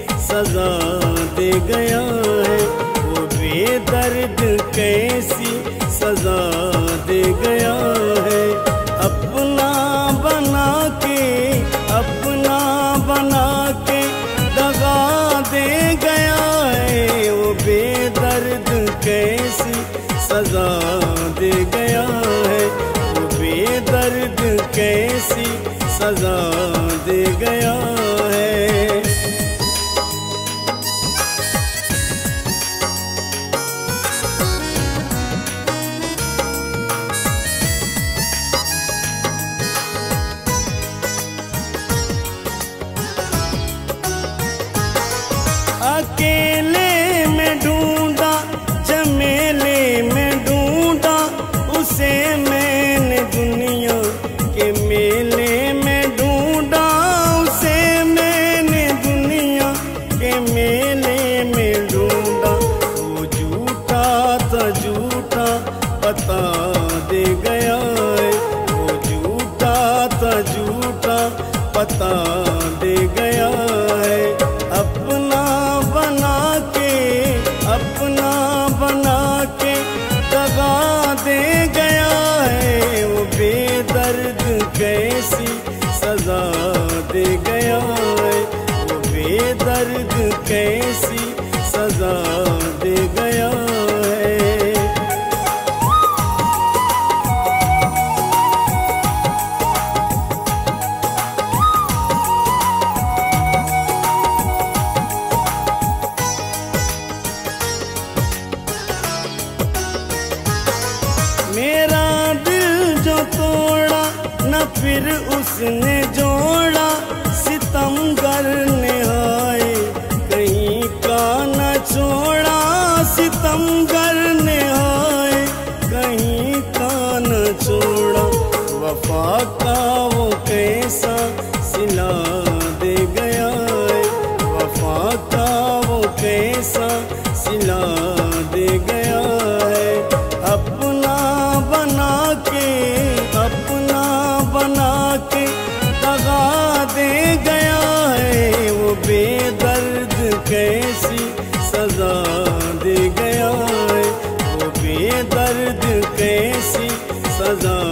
सजा दे गया है। वो बेदर्द कैसी सजा दे गया है। अपना बना के, अपना बना के दगा दे गया है। वो बेदर्द कैसी सजा दे गया है। वो बेदर्द कैसी सजा पता दे गया है। अपना बना के, अपना बना के दगा दे गया है। वो बेदर्द कैसी सजा दे गया है। वो बेदर्द कैसी सजा दे गया फिर उसने जोड़ा, सितमगर ने हाय कहीं का न छोड़ा, सितमगर ने हाय कहीं का न छोड़ा, वफा का वो कैसा सिला दे गया है। वफा का वो कैसा सिला सजा दे गया है। वो बेदर्द कैसी सजा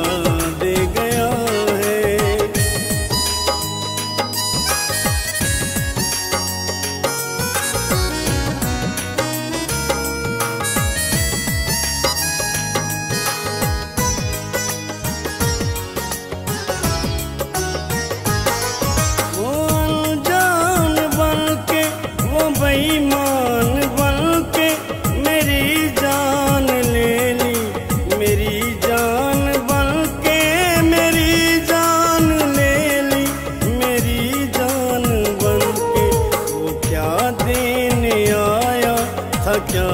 था, क्या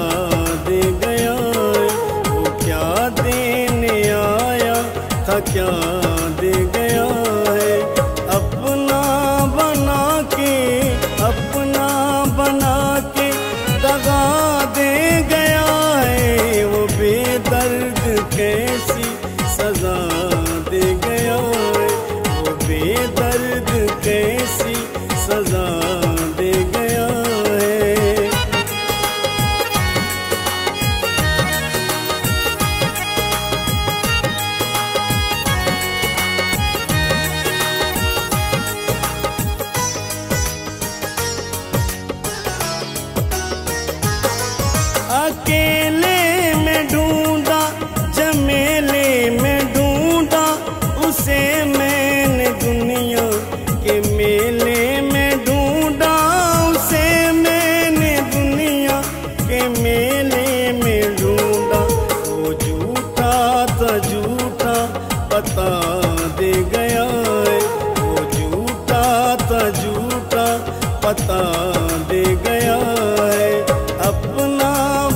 दे गया? वो क्या देने आया? था, क्या दे गया है? अपना बना के, अपना बना के दगा दे गया है। वो बेदर्द कैसी दे गया है। वो झूठा था झूठा पता दे गया है। अपना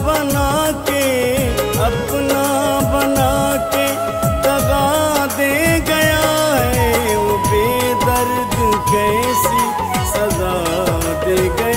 बना के, अपना बना के दगा दे गया है। वो बेदर्द कैसी सजा दे गया